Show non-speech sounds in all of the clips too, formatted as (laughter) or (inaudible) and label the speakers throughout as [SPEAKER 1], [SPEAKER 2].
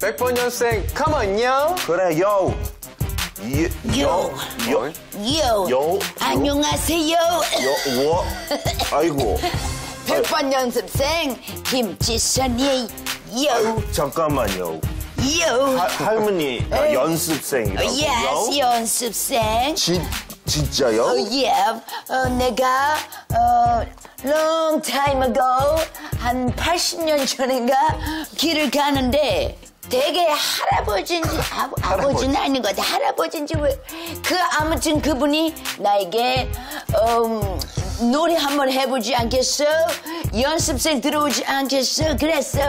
[SPEAKER 1] 100번 연생, come on, yo.
[SPEAKER 2] 그래, 요. 요.
[SPEAKER 3] 요.
[SPEAKER 2] 요.
[SPEAKER 3] 요.
[SPEAKER 2] 요.
[SPEAKER 3] 안녕하세요.
[SPEAKER 2] 요. 뭐? 아이고.
[SPEAKER 3] 백반 연습생 김지선이 요.
[SPEAKER 2] 잠깐만요.
[SPEAKER 3] 요.
[SPEAKER 2] 하, 할머니 아, 연습생이라고.
[SPEAKER 3] Yes, 연습생.
[SPEAKER 2] 진, 진짜요?
[SPEAKER 3] 어, yeah. 어, 내가 어, long time ago 한 80년 전인가 길을 가는데 되게 할아버지인지 아, 아버지는 아닌 것 같아 할아버지인지 왜 그 아무튼 그분이 나에게 음, 노래 한번 해보지 않겠어 연습생 들어오지 않겠어 그랬어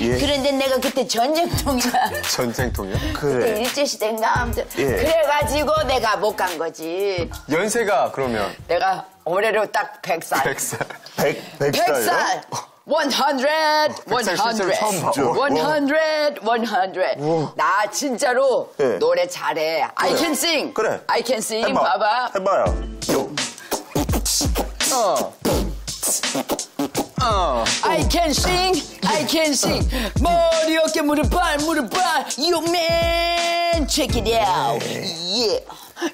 [SPEAKER 2] 예.
[SPEAKER 3] 그런데 내가 그때 전쟁통이라 (laughs)
[SPEAKER 1] 전쟁통이요?
[SPEAKER 2] 그래.
[SPEAKER 3] 일제시대인가 아무튼
[SPEAKER 2] 예.
[SPEAKER 3] 그래가지고 내가 못 간 거지
[SPEAKER 1] 연세가 그러면
[SPEAKER 3] 내가 올해로 딱 100살.
[SPEAKER 1] 100살.
[SPEAKER 2] 백, 백살요?
[SPEAKER 3] 100살. 100,
[SPEAKER 1] 100살 실제로 처음 봐.
[SPEAKER 3] 100, 100. 나 진짜로
[SPEAKER 2] 예.
[SPEAKER 3] 노래 잘해. I can sing.
[SPEAKER 2] 그래.
[SPEAKER 3] I can sing.
[SPEAKER 2] 해봐.
[SPEAKER 3] 봐봐.
[SPEAKER 2] 해봐요. 요.
[SPEAKER 1] 어. 어.
[SPEAKER 3] I can sing. I can sing. 머리, 어깨, 무릎, 발, 무릎, 발. You man. Check it out. Yeah.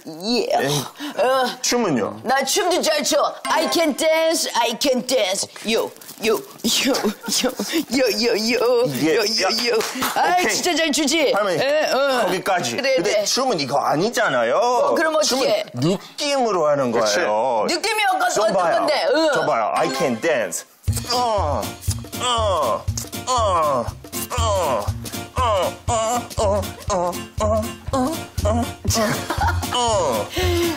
[SPEAKER 3] Yeah. 어,
[SPEAKER 2] 춤은요?
[SPEAKER 3] 나 춤도 잘 춰. I can dance, I can dance. 요, 요, 요, 요, 요, 요, 요,
[SPEAKER 2] 이게-
[SPEAKER 3] 요, 요, 요. 아이,
[SPEAKER 2] 오케이.
[SPEAKER 3] 진짜 잘 추지?
[SPEAKER 2] 할머니
[SPEAKER 3] 에, 어.
[SPEAKER 2] 거기까지.
[SPEAKER 3] 그래,
[SPEAKER 2] 근데
[SPEAKER 3] 그래.
[SPEAKER 2] 춤은 이거 아니잖아요.
[SPEAKER 3] 그럼
[SPEAKER 2] 춤은
[SPEAKER 3] 어떻게?
[SPEAKER 2] 느낌으로 하는
[SPEAKER 1] 그치.
[SPEAKER 2] 거예요.
[SPEAKER 3] 느낌이 어떤,
[SPEAKER 2] 좀
[SPEAKER 3] 어떤
[SPEAKER 2] 봐요.
[SPEAKER 3] 건데? 응.
[SPEAKER 2] 저 봐요. I can dance. 어, 어, 어, 어, 어, 어, 어, 어, 어, 어, 어.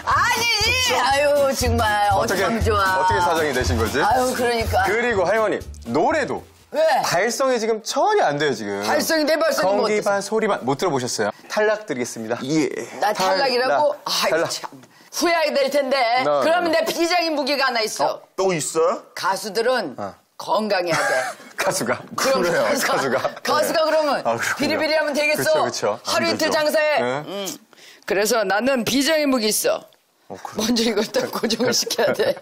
[SPEAKER 3] 아니지! 아유, 정말.
[SPEAKER 1] 어떻게,
[SPEAKER 3] 어떡하면 좋아.
[SPEAKER 1] 어떻게 사정이 되신 거지?
[SPEAKER 3] 아유, 그러니까.
[SPEAKER 1] 그리고 할머니, 노래도
[SPEAKER 3] 왜?
[SPEAKER 1] 발성이 지금 전혀 안 돼요, 지금.
[SPEAKER 3] 발성이 내 발성이 뭐
[SPEAKER 1] 경기
[SPEAKER 3] 어때서?
[SPEAKER 1] 반, 소리 반. 못 들어보셨어요? 탈락 드리겠습니다.
[SPEAKER 2] 예.
[SPEAKER 3] 나 탈락이라고?
[SPEAKER 1] 탈락.
[SPEAKER 3] 아이. 참. 후회하게 될 텐데.
[SPEAKER 1] 네,
[SPEAKER 3] 그러면 내 비장의 무기가 하나 있어.
[SPEAKER 2] 또 있어요?
[SPEAKER 3] 가수들은
[SPEAKER 1] 어.
[SPEAKER 3] 건강해야 돼. (laughs)
[SPEAKER 1] 가수가.
[SPEAKER 3] 그럼
[SPEAKER 1] 그래요,
[SPEAKER 3] 가수가,
[SPEAKER 1] 가수가.
[SPEAKER 3] 가수가 그러면
[SPEAKER 1] 아, 그렇군요.
[SPEAKER 3] 비리비리 하면 되겠어.
[SPEAKER 1] 그쵸, 그쵸.
[SPEAKER 3] 하루
[SPEAKER 2] 안
[SPEAKER 3] 이틀
[SPEAKER 2] 되죠.
[SPEAKER 3] 장사해.
[SPEAKER 1] 네.
[SPEAKER 3] 음. 그래서 나는 비장의 무기 있어.
[SPEAKER 1] 그래.
[SPEAKER 3] 먼저 이걸 딱 (laughs) 고정을 시켜야 돼.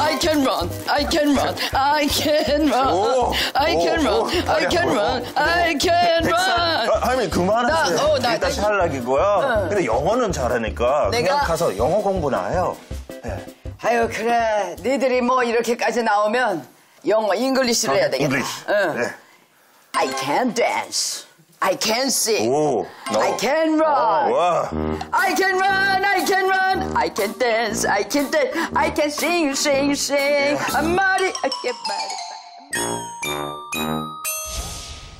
[SPEAKER 3] I can run, I can run, I can run,
[SPEAKER 1] 오,
[SPEAKER 3] I can
[SPEAKER 1] 오,
[SPEAKER 3] run,
[SPEAKER 1] 오.
[SPEAKER 3] I can run, I can run.
[SPEAKER 2] 아, 할머니 그만하세요.
[SPEAKER 3] 나, 어, 나,
[SPEAKER 2] 일단
[SPEAKER 3] 나-
[SPEAKER 2] 탈락이고요. 근데 영어는 잘하니까 그냥 가서 영어 공부나 해요. 네.
[SPEAKER 3] 아유 그래, 니들이 뭐 이렇게까지 나오면 영어, English를 해야 되겠다.
[SPEAKER 2] English.
[SPEAKER 3] 응.
[SPEAKER 2] 네.
[SPEAKER 3] I can dance, I can sing,
[SPEAKER 2] 오,
[SPEAKER 3] I can run.
[SPEAKER 2] 와.
[SPEAKER 3] I can run, I can run, I can dance, I can dance, I can sing, sing, sing. 아, 말이, 어깨, 말이.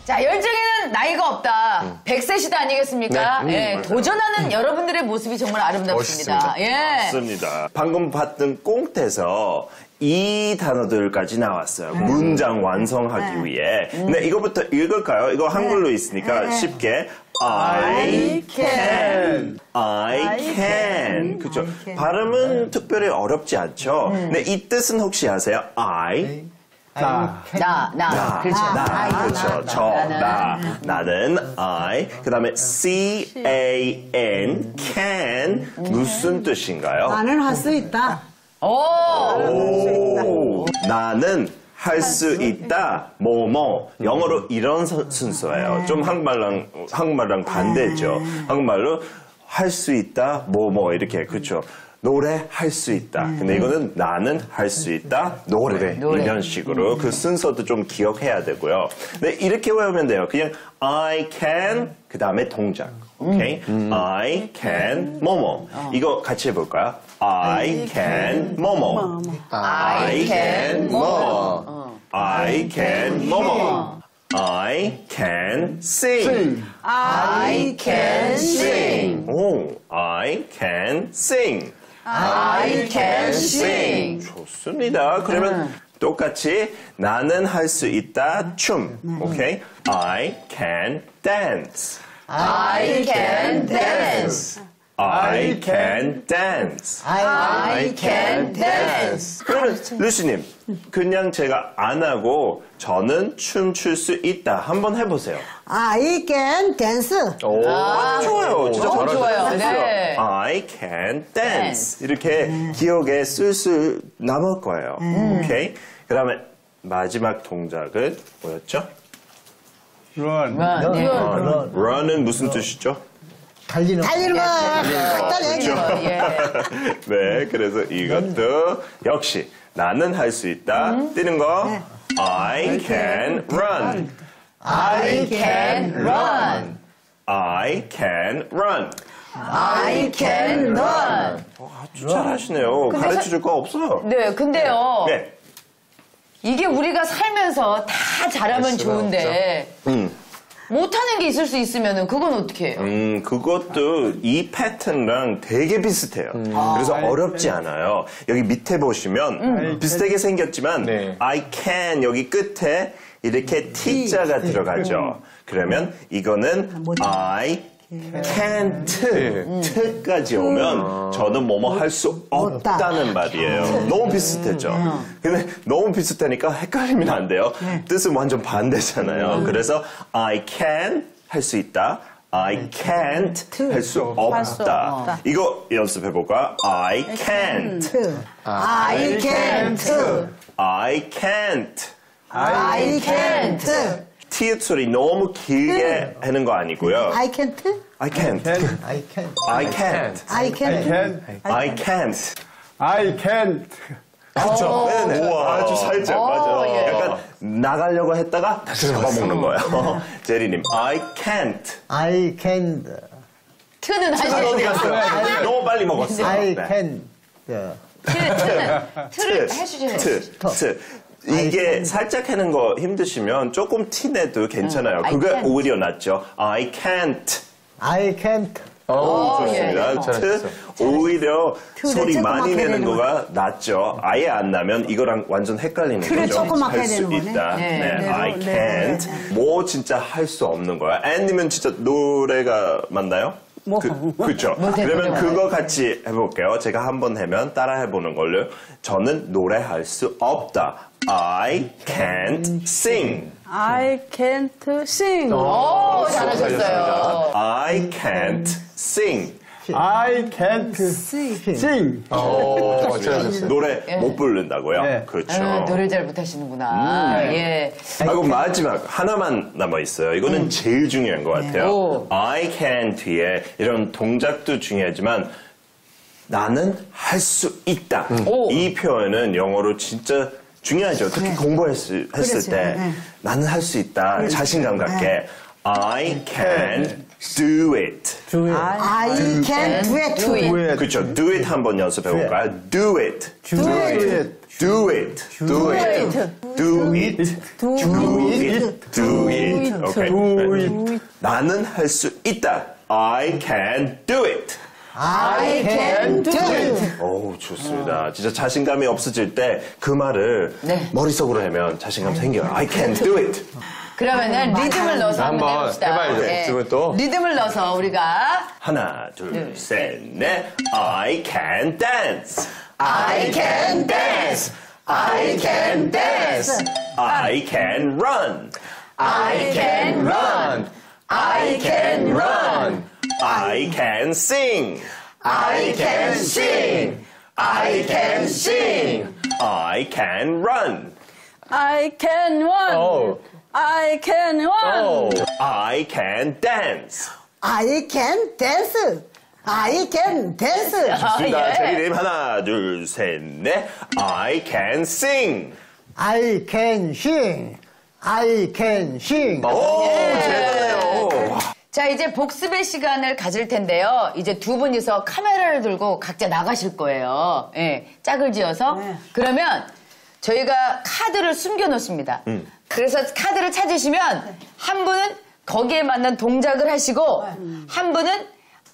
[SPEAKER 3] 자, 열정에는 나이가 없다. 백 100세 시대 아니겠습니까?
[SPEAKER 1] 네, 음,
[SPEAKER 3] 예,
[SPEAKER 1] 맞아요.
[SPEAKER 3] 도전하는 여러분들의 모습이 정말 아름답습니다.
[SPEAKER 1] 멋있습니다.
[SPEAKER 3] 예.
[SPEAKER 2] 맞습니다. 방금 봤던 꽁트에서 이 단어들까지 나왔어요. 문장 완성하기 위해. 근데 이거부터 읽을까요? 이거 한글로 있으니까 쉽게. I can. I can. 그죠? 발음은 특별히 어렵지 않죠? 근데 이 뜻은 혹시 아세요? I.
[SPEAKER 3] 나, 나,
[SPEAKER 2] 나,
[SPEAKER 3] 그렇죠.
[SPEAKER 2] 나, 그렇죠. 저, 나, 나는 I. 그 다음에 C A N can 무슨 뜻인가요?
[SPEAKER 4] 나는 할 수 있다.
[SPEAKER 3] 오!
[SPEAKER 2] 오, 나는 할 수 있다. 뭐뭐 영어로 이런 선- 순서예요. 좀 한국말랑 한국말랑 반대죠. 한국말로 할 수 있다. 뭐뭐 이렇게 그렇죠. 노래 할 수 있다. 근데 이거는 나는 할 수 있다. 노래, 이런 식으로 그 순서도 좀 기억해야 되고요. 근데 이렇게 외우면 돼요. 그냥 I can 그 다음에 동작. 오케이? I can 뭐뭐 이거 같이 해볼까요? I can 뭐뭐 I can 뭐뭐 I can 뭐뭐 I can sing
[SPEAKER 3] I can
[SPEAKER 2] sing 오 I can sing
[SPEAKER 3] I can sing.
[SPEAKER 2] 좋습니다. 그러면 똑같이 나는 할 수 있다 춤 오케이 I can dance
[SPEAKER 3] I can dance.
[SPEAKER 2] I can dance
[SPEAKER 3] I can dance.
[SPEAKER 2] 그러면 루시님 그냥 제가 안 하고 저는 춤출 수 있다 한번 해보세요.
[SPEAKER 4] I can dance.
[SPEAKER 1] 오,
[SPEAKER 2] 아, 좋아요. 진짜
[SPEAKER 3] 너무
[SPEAKER 2] 잘하셨어요.
[SPEAKER 3] 좋아요. 네.
[SPEAKER 2] I can dance. 이렇게 기억에 술술 남을 거예요. 오케이? 그 다음에 마지막 동작은 뭐였죠?
[SPEAKER 5] run.
[SPEAKER 3] run. 예.
[SPEAKER 2] run은 무슨 뜻이죠?
[SPEAKER 5] 달리는
[SPEAKER 4] 달리는 거.
[SPEAKER 2] 그렇죠.
[SPEAKER 3] 어, 예. (laughs)
[SPEAKER 2] 네, 그래서 이것도 역시 나는 할 수 있다. 뛰는 거. I can run.
[SPEAKER 3] I can run.
[SPEAKER 2] I can run.
[SPEAKER 3] I can run.
[SPEAKER 2] 아주 잘하시네요. 가르쳐 줄 거 없어요.
[SPEAKER 3] 네, 근데요.
[SPEAKER 2] 네.
[SPEAKER 3] 이게 우리가 살면서 다 잘하면 좋은데
[SPEAKER 2] 음.
[SPEAKER 3] 못하는 게 있을 수 있으면 그건 어떻게 해요?
[SPEAKER 2] 음, 그것도 이 패턴랑 되게 비슷해요. 그래서 어렵지 않아요. 여기 밑에 보시면 비슷하게 생겼지만
[SPEAKER 1] 네.
[SPEAKER 2] I can 여기 끝에 이렇게 T자가 들어가죠. 그러면 이거는 I can't t까지 오면 저는 뭐뭐 할 수
[SPEAKER 4] 없다.
[SPEAKER 2] 없다는 말이에요. 너무 비슷했죠. 근데 너무 비슷하니까 헷갈리면 안 돼요. 뜻은 완전 반대잖아요. 그래서 I can 할 수 있다. I can't 할 수 없다. 이거 연습해 볼까? I can't.
[SPEAKER 4] I can't.
[SPEAKER 2] I can't.
[SPEAKER 4] I can't.
[SPEAKER 2] T 소리 너무 길게 하는 거 아니고요.
[SPEAKER 4] I can't.
[SPEAKER 2] I can't.
[SPEAKER 5] I can.
[SPEAKER 2] I can't.
[SPEAKER 4] I can't.
[SPEAKER 5] Can.
[SPEAKER 2] I can't.
[SPEAKER 5] I can't.
[SPEAKER 2] 그렇죠. 네네. 아주 살짝 맞아.
[SPEAKER 3] 예.
[SPEAKER 2] 약간 나가려고 했다가 다시 잡아먹는 거예요. 제리님, I can't.
[SPEAKER 5] I can.
[SPEAKER 3] 트는
[SPEAKER 2] 어디
[SPEAKER 3] 하시는
[SPEAKER 2] 갔어요? 너무 빨리 먹었어.
[SPEAKER 5] I
[SPEAKER 2] 네.
[SPEAKER 5] can. 어,
[SPEAKER 3] 트, 트는 트를.
[SPEAKER 2] 트, 트. 이게 살짝 하는 거 힘드시면 조금 티 내도 괜찮아요.
[SPEAKER 3] I
[SPEAKER 2] 그게
[SPEAKER 3] can't.
[SPEAKER 2] 오히려 낫죠. I can't.
[SPEAKER 5] I can't.
[SPEAKER 1] 어,
[SPEAKER 2] 좋습니다.
[SPEAKER 3] 예.
[SPEAKER 2] 트, 오히려 소리
[SPEAKER 4] 조그맣게
[SPEAKER 2] 많이 내는
[SPEAKER 4] 내는
[SPEAKER 2] 거가 낫죠. 아예 안 나면 이거랑 완전 헷갈리는
[SPEAKER 4] 틀을
[SPEAKER 2] 거죠.
[SPEAKER 4] 조그맣게
[SPEAKER 2] 할 수
[SPEAKER 4] 내는 거네.
[SPEAKER 2] 있다.
[SPEAKER 3] 네.
[SPEAKER 2] 네.
[SPEAKER 4] 네로,
[SPEAKER 2] I
[SPEAKER 4] 네,
[SPEAKER 2] can't.
[SPEAKER 4] 네,
[SPEAKER 2] 뭐 진짜 할 수 없는 거야. 앤님은 진짜 노래가 맞나요?
[SPEAKER 4] 뭐.
[SPEAKER 2] 그, 그쵸.
[SPEAKER 3] 못해,
[SPEAKER 2] 그러면
[SPEAKER 3] 못해.
[SPEAKER 2] 그거 같이 해볼게요. 제가 한번 하면 따라 해보는 걸로. 저는 노래할 수 없다. I can't sing.
[SPEAKER 6] I can't sing.
[SPEAKER 3] 오, 잘하셨어요.
[SPEAKER 2] I can't sing. (laughs)
[SPEAKER 5] I can't (laughs) sing.
[SPEAKER 1] 어, 잘하셨어요.
[SPEAKER 2] 노래 못 부른다고요?
[SPEAKER 5] 네.
[SPEAKER 2] 그렇죠.
[SPEAKER 3] 아, 노래 잘 못하시는구나. 예.
[SPEAKER 2] 하고 마지막 하나만 남아 있어요. 이거는 제일 중요한 것 같아요.
[SPEAKER 3] 오.
[SPEAKER 2] I can 뒤에 이런 동작도 중요하지만 나는 할 수 있다.
[SPEAKER 3] 오.
[SPEAKER 2] 이 표현은 영어로 진짜 중요하죠. 특히 공부했을 했을
[SPEAKER 4] 그렇죠.
[SPEAKER 2] 때
[SPEAKER 4] 네.
[SPEAKER 2] 나는 할 수 있다. 자신감 갖게 I can do it.
[SPEAKER 5] Do it.
[SPEAKER 4] I can do it.
[SPEAKER 3] do it.
[SPEAKER 5] Do it.
[SPEAKER 2] 그렇죠. do it 한번 연습해 볼까요? do it.
[SPEAKER 5] Do it.
[SPEAKER 2] Do it. Do it. Do it. Do it. Do it.
[SPEAKER 5] it.
[SPEAKER 2] 나는 할 수 있다. I can do it.
[SPEAKER 4] I can do it.
[SPEAKER 2] 오, 좋습니다. 진짜 자신감이 없어질 때 그 말을
[SPEAKER 3] 네.
[SPEAKER 2] 머릿속으로 하면 자신감 생겨요. I can do it.
[SPEAKER 3] 그러면 리듬을 넣어서 한번
[SPEAKER 1] 한번
[SPEAKER 3] 해봅시다.
[SPEAKER 1] 해봐야죠.
[SPEAKER 3] 예.
[SPEAKER 1] 지금은 또.
[SPEAKER 3] 리듬을 넣어서 우리가
[SPEAKER 2] 하나, 둘, 셋, 넷. I can dance.
[SPEAKER 3] I can dance. I can dance.
[SPEAKER 2] I can run.
[SPEAKER 3] I can run. I can run.
[SPEAKER 2] I can sing.
[SPEAKER 3] I can sing. I can sing.
[SPEAKER 2] I can run.
[SPEAKER 6] I can run.
[SPEAKER 1] 어.
[SPEAKER 6] I can run.
[SPEAKER 1] 어.
[SPEAKER 2] I can dance.
[SPEAKER 4] I can dance. I can dance.
[SPEAKER 2] 좋습니다.
[SPEAKER 3] 예.
[SPEAKER 2] 제리님 하나, 둘, 셋, 넷. I can sing.
[SPEAKER 5] I can sing. I can sing.
[SPEAKER 2] 오, 대단해요.
[SPEAKER 3] 자, 이제 복습의 시간을 가질 텐데요. 이제 두 분이서 카메라를 들고 각자 나가실 거예요. 예, 짝을 지어서.
[SPEAKER 4] 네.
[SPEAKER 3] 그러면 저희가 카드를 숨겨 놓습니다. 그래서 카드를 찾으시면 한 분은 거기에 맞는 동작을 하시고 한 분은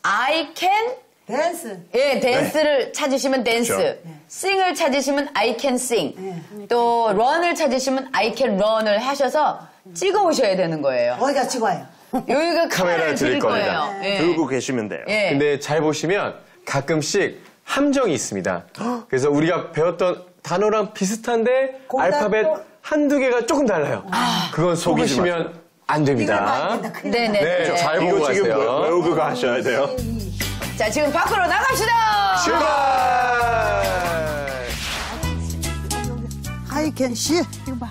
[SPEAKER 3] I can
[SPEAKER 4] dance.
[SPEAKER 3] 예, 댄스를 찾으시면 댄스.
[SPEAKER 2] 그렇죠.
[SPEAKER 3] 싱을 찾으시면 I can sing. 또 run을 찾으시면 I can run을 하셔서 찍어 오셔야 되는 거예요.
[SPEAKER 4] 어디가 찍어요?
[SPEAKER 3] 여기가 카메라를 드릴 거예요. 예.
[SPEAKER 2] 들고 계시면 돼요.
[SPEAKER 3] 예.
[SPEAKER 1] 근데 잘 보시면 가끔씩 함정이 있습니다. 그래서 우리가 배웠던 단어랑 비슷한데 알파벳 한두 개가 조금 달라요. 그건
[SPEAKER 2] 속이지
[SPEAKER 1] 속이시면 안 됩니다.
[SPEAKER 3] 네네.
[SPEAKER 1] 네, 잘 보고
[SPEAKER 2] 이거 지금
[SPEAKER 1] 가세요.
[SPEAKER 2] 외우고 가셔야 돼요.
[SPEAKER 3] 자, 지금 밖으로 나갑시다!
[SPEAKER 1] 출발!
[SPEAKER 4] I can see. 이거 봐.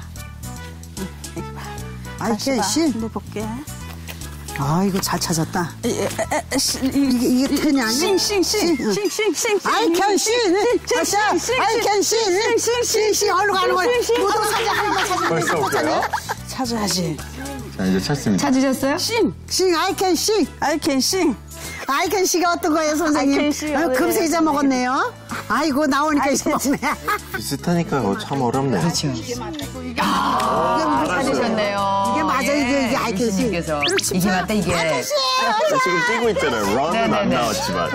[SPEAKER 4] 이거 봐. I can sing.
[SPEAKER 6] 해볼게.
[SPEAKER 4] 아, 이거 잘 찾았다.
[SPEAKER 6] 이게
[SPEAKER 4] 이게, 이게 텐이 아니야?
[SPEAKER 6] 싱싱싱싱싱싱싱
[SPEAKER 4] I can sing. 아싸, I can sing. sing. 얼른 가는 거야. 모두 찾아, 한번 찾아.
[SPEAKER 1] 벌써 올 거예요?
[SPEAKER 4] 찾아야지.
[SPEAKER 1] 자, 이제 찾습니다.
[SPEAKER 3] 찾으셨어요?
[SPEAKER 6] sing.
[SPEAKER 4] sing, I can sing.
[SPEAKER 6] I can sing.
[SPEAKER 4] I can sing가 어떤 거예요, 선생님? 어,
[SPEAKER 6] 네.
[SPEAKER 4] 금세 잊어먹었네요. 아이고, 나오니까 잊어먹네.
[SPEAKER 2] 비슷하니까 참 어렵네.
[SPEAKER 3] 그렇죠.
[SPEAKER 4] 아,
[SPEAKER 3] 찾으셨네요.
[SPEAKER 4] Sing.
[SPEAKER 3] 교수님께서 이게 맞다 이게.
[SPEAKER 2] 지금 뛰고 있잖아요. 런은 안
[SPEAKER 3] 네네네.
[SPEAKER 2] 나왔지만.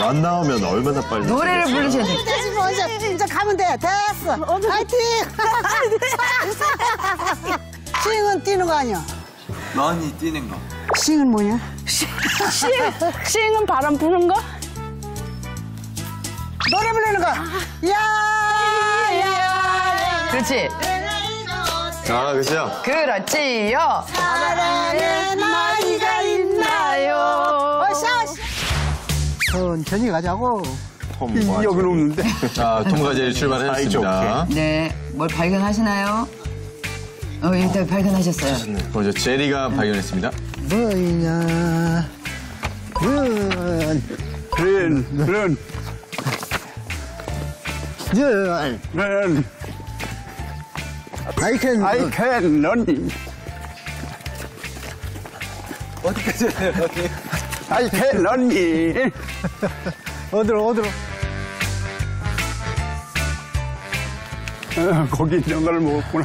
[SPEAKER 2] 런 나오면 얼마나 빨리.
[SPEAKER 3] 노래를 부르셔야 돼요.
[SPEAKER 4] 이제 뭐 이제, 이제 가면 돼. 됐어. 파이팅! 싱은 (laughs) 뛰는 거 아니야?
[SPEAKER 7] 런이 뛰는 거.
[SPEAKER 4] 싱은 뭐냐?
[SPEAKER 6] 싱, 싱은 바람 부는 거?
[SPEAKER 4] 노래 부르는 거. 야, 야,
[SPEAKER 3] 그렇지.
[SPEAKER 1] 아, 그죠?
[SPEAKER 3] 그렇지요.
[SPEAKER 4] 사랑의 나이가 있나요? 천천히 가자고.
[SPEAKER 2] 여기 없는데. (laughs)
[SPEAKER 1] 자, 통과제 출발했습니다.
[SPEAKER 3] 네, 뭘 발견하시나요? 어, 일단 발견하셨어요.
[SPEAKER 1] 먼저 제리가 발견했습니다.
[SPEAKER 5] 뭐이냐. 런,
[SPEAKER 7] 런, 런,
[SPEAKER 5] 런.
[SPEAKER 7] 런.
[SPEAKER 5] I can.
[SPEAKER 7] I can run. 어디까지 해요? I can run.
[SPEAKER 5] 어디로, 어디로.
[SPEAKER 7] 어, 거기 있는 걸 먹었구나.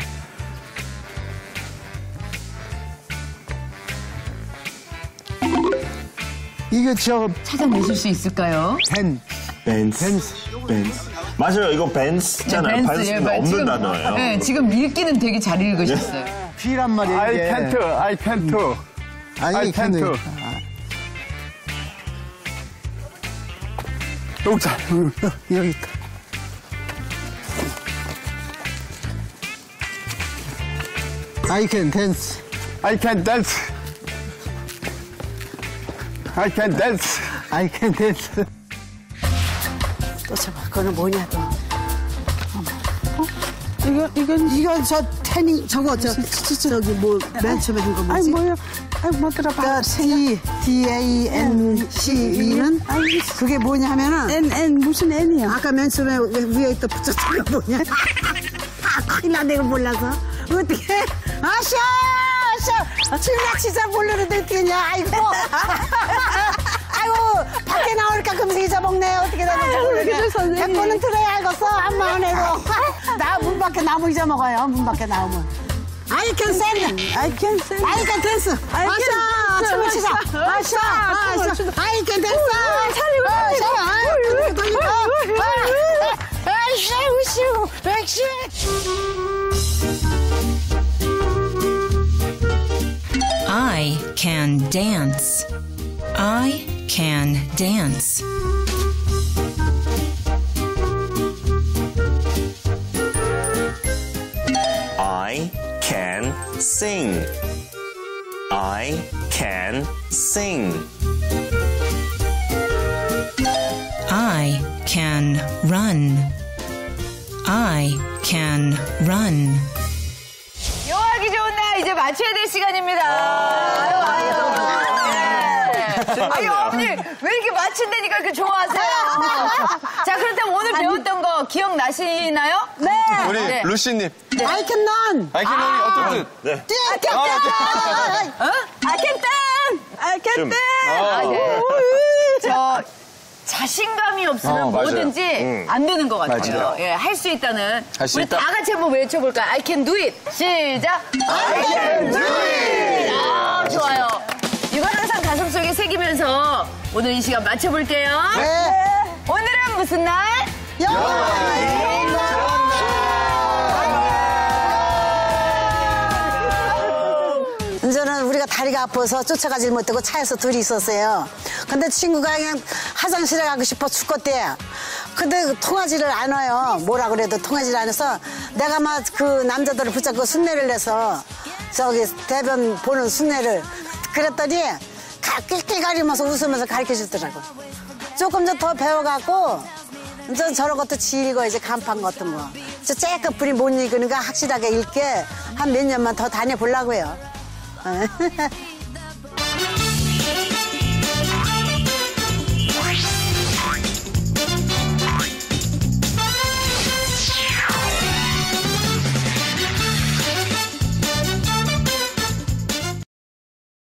[SPEAKER 5] 이거 저,
[SPEAKER 3] 찾아내실 수 있을까요?
[SPEAKER 5] 벤.
[SPEAKER 2] 벤스. 벤스. 맞아요. 이거 벤스잖아요. 벤스는
[SPEAKER 3] 예,
[SPEAKER 2] 없는
[SPEAKER 3] 지금,
[SPEAKER 2] 단어예요.
[SPEAKER 3] 네, 지금 읽기는 되게 잘 읽으셨어요.
[SPEAKER 5] B란 말이에요.
[SPEAKER 7] I
[SPEAKER 5] 이게.
[SPEAKER 7] can't, I can't.
[SPEAKER 5] 아니,
[SPEAKER 7] I
[SPEAKER 5] can't.
[SPEAKER 7] 여기다.
[SPEAKER 5] 여기 있다. I can dance.
[SPEAKER 7] I can dance. I can dance.
[SPEAKER 5] I can dance.
[SPEAKER 4] 또 잡아. 그거는 뭐냐, 또.
[SPEAKER 6] 이거, 이건,
[SPEAKER 4] 이거 저 태닝, 저거, 저, 저기 뭐, 맨 처음에 한거
[SPEAKER 6] 아이,
[SPEAKER 4] 뭐지?
[SPEAKER 6] 뭐야. 아이, 뭐더라. 봐.
[SPEAKER 4] 저 T, D, A, N, C, E는 그게 뭐냐 하면은
[SPEAKER 6] N, N, 무슨 N이야?
[SPEAKER 4] 아까 맨 처음에 위에 또 붙였던 게 뭐냐? (laughs) 아, 큰일 났네, 이거 몰라서. 어떻게? 아샤! 아샤! 칠라 치자 모르는데 어떻게 냐? 아이고. (laughs) 밖에 나오니까 금세 잊어먹네. 어떻게 되는지 모르겠네.
[SPEAKER 6] 그죠, 선생님?
[SPEAKER 4] 백번은 들어야 알겠어. 한마음 해도. 나 문 밖에 나무 잊어먹어요. 문 밖에 나오면. I can sing.
[SPEAKER 6] I can sing.
[SPEAKER 4] I can dance.
[SPEAKER 6] I can dance.
[SPEAKER 4] 춤을 추자.
[SPEAKER 6] 아샤! 춤을
[SPEAKER 4] 아샤!
[SPEAKER 6] 추자.
[SPEAKER 4] I can dance.
[SPEAKER 6] 살리고,
[SPEAKER 4] 아샤!
[SPEAKER 6] 살리고.
[SPEAKER 4] 그렇게 돌리고. 우슈! 백슈!
[SPEAKER 8] I can dance. I can dance.
[SPEAKER 2] I can sing. I can sing.
[SPEAKER 8] I can run. I can run.
[SPEAKER 3] 요하기 좋은 날 이제 맞춰야 될 시간입니다. 아유, 아유. 네. 아유, 왜 이렇게 이렇게 좋아하세요? (laughs) 자, 그렇다면 오늘 배웠던 거 기억나시나요? 네.
[SPEAKER 1] 우리
[SPEAKER 3] 네.
[SPEAKER 1] 루시님.
[SPEAKER 4] I can run.
[SPEAKER 1] 아이캔롤이 어떤 뜻?
[SPEAKER 2] 네.
[SPEAKER 4] 뛰어, 뛰어, 뛰어.
[SPEAKER 3] 어? I can dance! I can
[SPEAKER 2] 좀.
[SPEAKER 3] dance! 아, 네. 저, 자신감이 없으면
[SPEAKER 1] 어.
[SPEAKER 3] 뭐든지
[SPEAKER 2] 음.
[SPEAKER 3] 안 되는 것
[SPEAKER 1] 같아요.
[SPEAKER 3] 예, 할 수 있다는.
[SPEAKER 1] 할 수
[SPEAKER 3] 우리
[SPEAKER 1] 있다.
[SPEAKER 3] 다 같이 한번 외쳐볼까요? I can do it. 시작. I can do it. 아, 좋아요. 이거 항상 가슴속에 새기면서 오늘 이 시간 맞춰볼게요.
[SPEAKER 4] 네.
[SPEAKER 3] 오늘은 무슨 날?
[SPEAKER 4] 이제는 우리가 다리가 아파서 쫓아가질 못하고 차에서 둘이 있었어요. 근데 친구가 그냥 화장실에 가고 싶어 죽겠대. 근데 통하지를 않아요. 뭐라 그래도 통하지를 않아서 내가 막 그 남자들을 붙잡고 순례를 내서 저기 대변 보는 순례를 그랬더니 가- 낄낄 가리면서 웃으면서 가르쳐 주더라고. 조금 더더 배워갖고 이제 저런 것도 지리고 이제 간판 같은 거. 저 쬐끗 불이 못 읽으니까 확실하게 읽게 한 몇 년만 더 다녀보려고요. 어. (laughs)